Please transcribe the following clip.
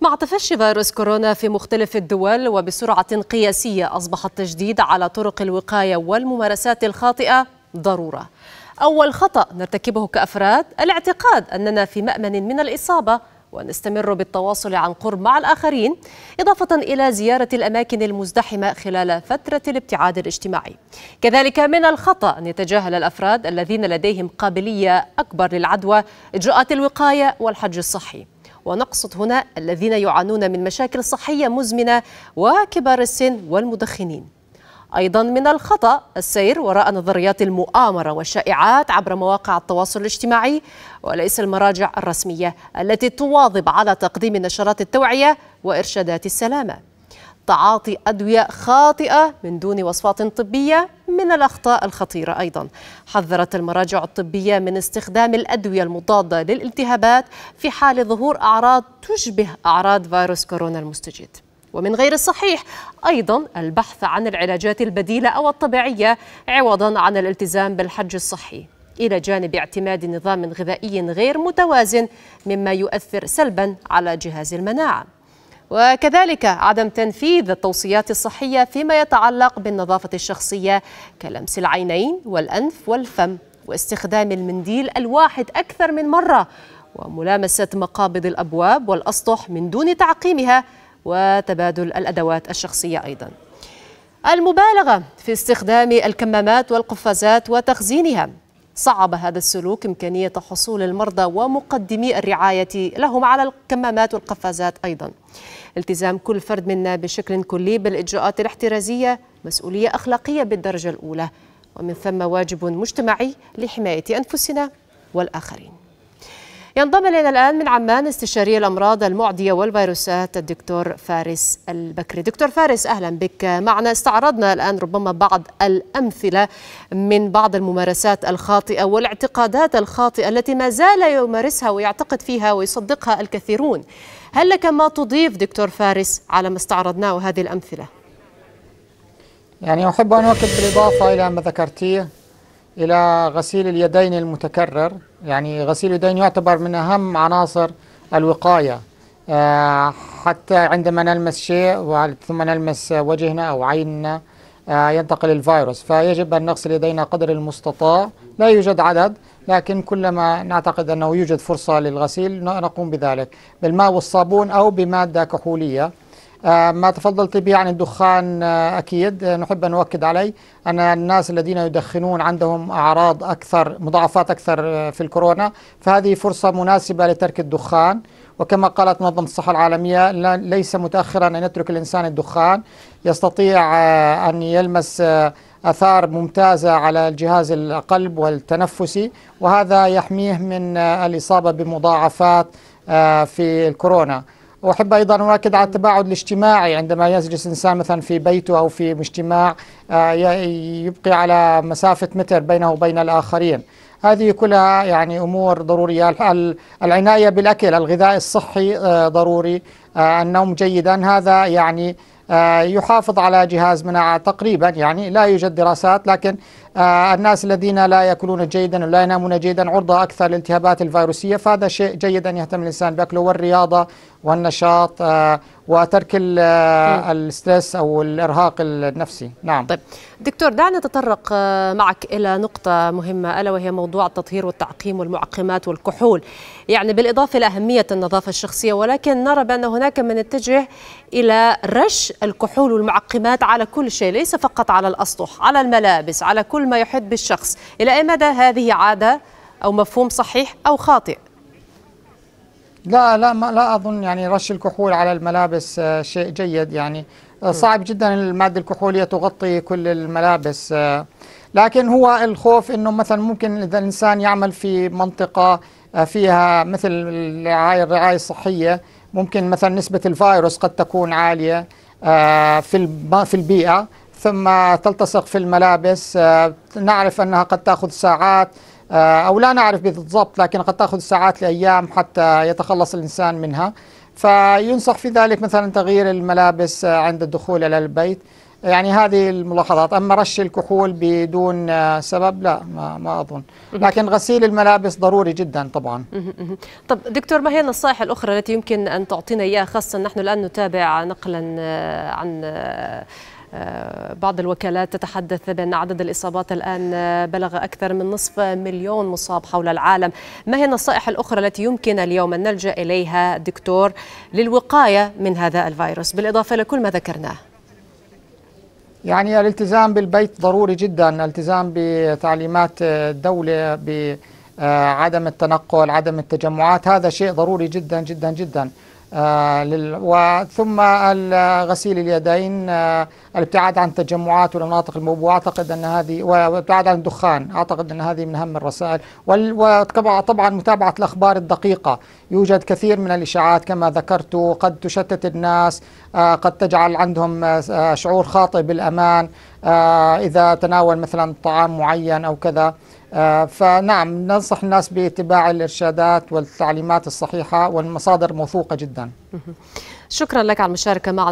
مع تفشي فيروس كورونا في مختلف الدول وبسرعة قياسية أصبح التجديد على طرق الوقاية والممارسات الخاطئة ضرورة. أول خطأ نرتكبه كأفراد الاعتقاد أننا في مأمن من الإصابة ونستمر بالتواصل عن قرب مع الآخرين إضافة إلى زيارة الأماكن المزدحمة خلال فترة الابتعاد الاجتماعي كذلك من الخطأ أن يتجاهل الأفراد الذين لديهم قابلية أكبر للعدوى إجراءات الوقاية والحج الصحي ونقصد هنا الذين يعانون من مشاكل صحية مزمنة وكبار السن والمدخنين. أيضا من الخطأ السير وراء نظريات المؤامرة والشائعات عبر مواقع التواصل الاجتماعي وليس المراجع الرسمية التي تواظب على تقديم نشرات التوعية وإرشادات السلامة. تعاطي أدوية خاطئة من دون وصفات طبية من الأخطاء الخطيرة أيضا. حذرت المراجع الطبية من استخدام الأدوية المضادة للالتهابات في حال ظهور أعراض تشبه أعراض فيروس كورونا المستجد. ومن غير الصحيح أيضا البحث عن العلاجات البديلة أو الطبيعية عوضا عن الالتزام بالحج الصحي. إلى جانب اعتماد نظام غذائي غير متوازن مما يؤثر سلبا على جهاز المناعة. وكذلك عدم تنفيذ التوصيات الصحية فيما يتعلق بالنظافة الشخصية كلمس العينين والأنف والفم واستخدام المنديل الواحد أكثر من مرة وملامسة مقابض الأبواب والأسطح من دون تعقيمها وتبادل الأدوات الشخصية أيضا. المبالغة في استخدام الكمامات والقفازات وتخزينها صعب هذا السلوك إمكانية حصول المرضى ومقدمي الرعاية لهم على الكمامات والقفازات أيضا. التزام كل فرد منا بشكل كلي بالإجراءات الاحترازية مسؤولية أخلاقية بالدرجة الأولى ومن ثم واجب مجتمعي لحماية أنفسنا والآخرين. ينضم إلينا الآن من عمان استشاري الأمراض المعدية والفيروسات الدكتور فارس البكري. دكتور فارس أهلا بك معنا. استعرضنا الآن ربما بعض الأمثلة من بعض الممارسات الخاطئة والاعتقادات الخاطئة التي ما زال يمارسها ويعتقد فيها ويصدقها الكثيرون. هل لك ما تضيف دكتور فارس على ما استعرضناه هذه الأمثلة؟ يعني أحب أن أؤكد بالإضافة إلى ما ذكرتيه. إلى غسيل اليدين المتكرر. يعني غسيل اليدين يعتبر من أهم عناصر الوقاية. آه، حتى عندما نلمس شيء ثم نلمس وجهنا أو عيننا آه، ينتقل الفيروس. فيجب أن نغسل يدينا قدر المستطاع. لا يوجد عدد لكن كلما نعتقد أنه يوجد فرصة للغسيل نقوم بذلك. بالماء والصابون أو بمادة كحولية. ما تفضلت به عن الدخان آه، أكيد آه، نحب أن نؤكد عليه. أن الناس الذين يدخنون عندهم أعراض أكثر مضاعفات أكثر في الكورونا فهذه فرصة مناسبة لترك الدخان. وكما قالت منظمة الصحة العالمية ليس متأخرا أن يترك الإنسان الدخان. يستطيع أن يلمس أثار ممتازة على الجهاز القلب والتنفسي وهذا يحميه من الإصابة بمضاعفات في الكورونا. وأحب أيضا أؤكد على التباعد الاجتماعي عندما يجلس انسان مثلا في بيته أو في اجتماع آه، يبقي على مسافة متر بينه وبين الآخرين. هذه كلها يعني أمور ضرورية. العناية بالأكل الغذاء الصحي آه، ضروري. آه، النوم جيدا. هذا يعني يحافظ على جهاز مناعة تقريبا. يعني لا يوجد دراسات لكن الناس الذين لا يأكلون جيدا ولا ينامون جيدا عرضة أكثر للالتهابات الفيروسية. فهذا شيء جيد ان يهتم الإنسان بأكله والرياضة والنشاط آه، وترك آه، الستريس أو الإرهاق النفسي. نعم. طيب. دكتور دعنا نتطرق آه، معك إلى نقطة مهمة ألا وهي موضوع التطهير والتعقيم والمعقمات والكحول. يعني بالإضافة لاهميه النظافة الشخصية ولكن نرى بأن هناك من اتجه إلى رش الكحول والمعقمات على كل شيء ليس فقط على الأسطح على الملابس على كل ما يحد بالشخص إلى أي مدى هذه عادة أو مفهوم صحيح أو خاطئ؟ لا لا ما لا أظن يعني رش الكحول على الملابس آه، شيء جيد يعني. آه، صعب جدا المادة الكحولية تغطي كل الملابس آه، لكن هو الخوف إنه مثلا ممكن إذا الإنسان يعمل في منطقة فيها مثل الرعاية الصحية ممكن مثلا نسبة الفيروس قد تكون عالية في في البيئة. ثم تلتصق في الملابس. نعرف أنها قد تأخذ ساعات. آه، أو لا نعرف بالضبط لكن قد تأخذ ساعات لأيام حتى يتخلص الإنسان منها. فينصح في ذلك مثلا تغيير الملابس آه، عند الدخول إلى البيت. يعني هذه الملاحظات. أما رش الكحول بدون آه، سبب لا ما, ما أظن. لكن غسيل الملابس ضروري جدا طبعا. طب دكتور ما هي النصائح الأخرى التي يمكن أن تعطينا إياها خاصة نحن الآن نتابع نقلا آه، عن آه، آه، بعض الوكالات تتحدث بأن عدد الإصابات الآن آه، بلغ أكثر من نصف مليون مصاب حول العالم. ما هي النصائح الأخرى التي يمكن اليوم أن نلجأ إليها دكتور للوقاية من هذا الفيروس؟ بالإضافة لكل ما ذكرناه. يعني الالتزام بالبيت ضروري جدا الالتزام بتعليمات الدولة بعدم التنقل عدم التجمعات هذا شيء ضروري جدا جدا جدا. آه، وثم ال- غسيل اليدين آه، الابتعاد عن التجمعات والمناطق الموبوءة أعتقد أن هذه والابتعاد عن الدخان أعتقد أن هذه من أهم الرسائل. وطبعا طبعا متابعة الأخبار الدقيقة. يوجد كثير من الإشاعات كما ذكرت قد تشتت الناس آه، قد تجعل عندهم آه، آه، شعور خاطئ بالأمان. آه، إذا تناول مثلا طعام معين أو كذا. آه، فنعم ننصح الناس باتباع الإرشادات والتعليمات الصحيحة والمصادر موثوقة جدا. شكرا لك على المشاركة معنا.